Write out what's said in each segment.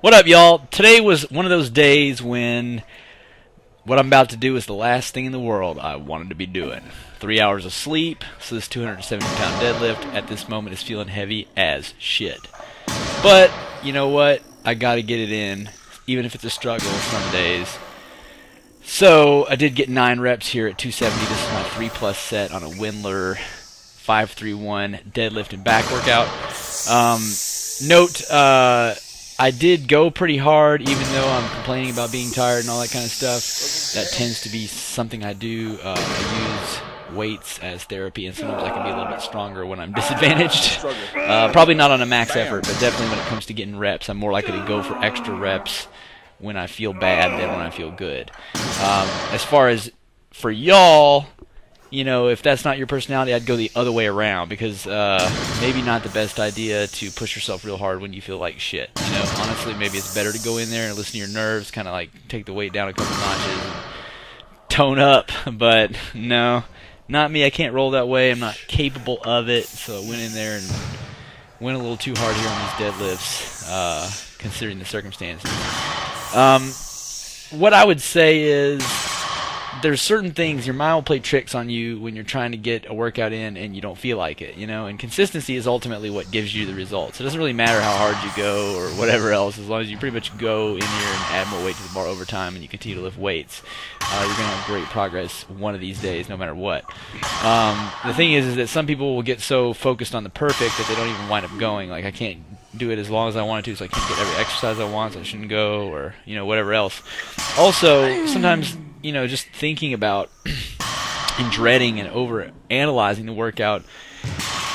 What up, y'all? Today was one of those days when what I'm about to do is the last thing in the world I wanted to be doing. Three hours of sleep, so this 270 pound deadlift at this moment is feeling heavy as shit. But, you know what? I gotta get it in, even if it's a struggle some days. So, I did get 9 reps here at 270. This is my 3 plus set on a Wendler 531 deadlift and back workout. Um, note, uh, I did go pretty hard, even though I'm complaining about being tired and all that kind of stuff. That tends to be something I do. Uh, I use weights as therapy, and sometimes I can be a little bit stronger when I'm disadvantaged. Uh, probably not on a max effort, but definitely when it comes to getting reps, I'm more likely to go for extra reps when I feel bad than when I feel good. Um, as far as for y'all, you know, if that's not your personality, I'd go the other way around because uh, maybe not the best idea to push yourself real hard when you feel like shit. You know, honestly, maybe it's better to go in there and listen to your nerves, kind of like take the weight down a couple notches, and tone up. But no, not me. I can't roll that way. I'm not capable of it. So I went in there and went a little too hard here on these deadlifts, uh, considering the circumstances. Um, what I would say is there's certain things your mind will play tricks on you when you're trying to get a workout in and you don't feel like it, you know. And consistency is ultimately what gives you the results. It doesn't really matter how hard you go or whatever else, as long as you pretty much go in here and add more weight to the bar over time and you continue to lift weights, uh, you're gonna have great progress one of these days, no matter what. Um, the thing is, is that some people will get so focused on the perfect that they don't even wind up going. Like I can't do it as long as I wanted to, so I can't get every exercise I want, so I shouldn't go, or you know whatever else. Also, sometimes you know, just thinking about and dreading and over analyzing the workout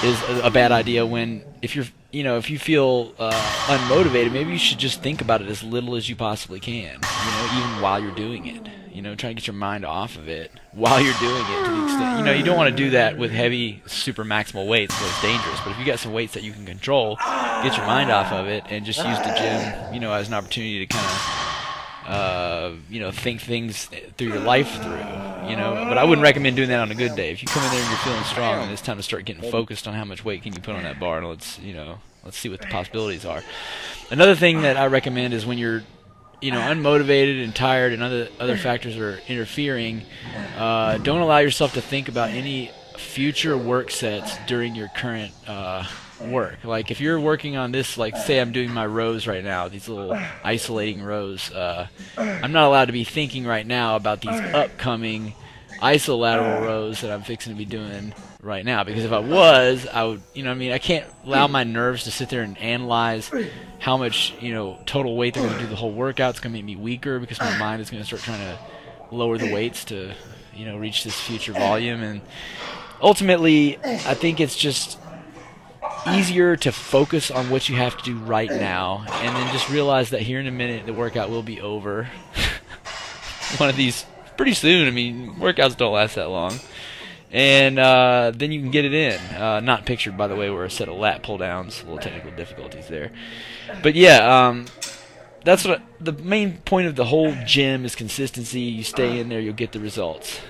is a, a, bad idea when if you're you know if you feel uh, unmotivated maybe you should just think about it as little as you possibly can you know even while you're doing it. You know try to get your mind off of it while you're doing it to the extent you know you don't want to do that with heavy super maximal weights because it's dangerous but if you got some weights that you can control get your mind off of it and just use the gym you know as an opportunity to kind of uh, you know, think things through your life through, you know. But I wouldn't recommend doing that on a good day. If you come in there and you're feeling strong, and it's time to start getting focused on how much weight can you put on that bar, and let's, you know, let's see what the possibilities are. Another thing that I recommend is when you're, you know, unmotivated and tired, and other other factors are interfering, uh, don't allow yourself to think about any future work sets during your current. Uh, work. Like if you're working on this, like say I'm doing my rows right now, these little isolating rows. Uh, I'm not allowed to be thinking right now about these upcoming isolateral rows that I'm fixing to be doing right now. Because if I was, I would, you know, I mean, I can't allow my nerves to sit there and analyze how much, you know, total weight they're going to do the whole workout. It's going to make me weaker because my mind is going to start trying to lower the weights to, you know, reach this future volume. And ultimately, I think it's just easier to focus on what you have to do right now and then just realize that here in a minute the workout will be over. One of these pretty soon. I mean, workouts don't last that long. And uh, then you can get it in. Uh, not pictured, by the way, where a set of lat pull downs. A little technical difficulties there. But yeah, um, that's what I, the main point of the whole gym is consistency. You stay in there, you'll get the results.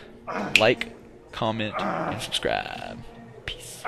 Like, comment, and subscribe. Peace.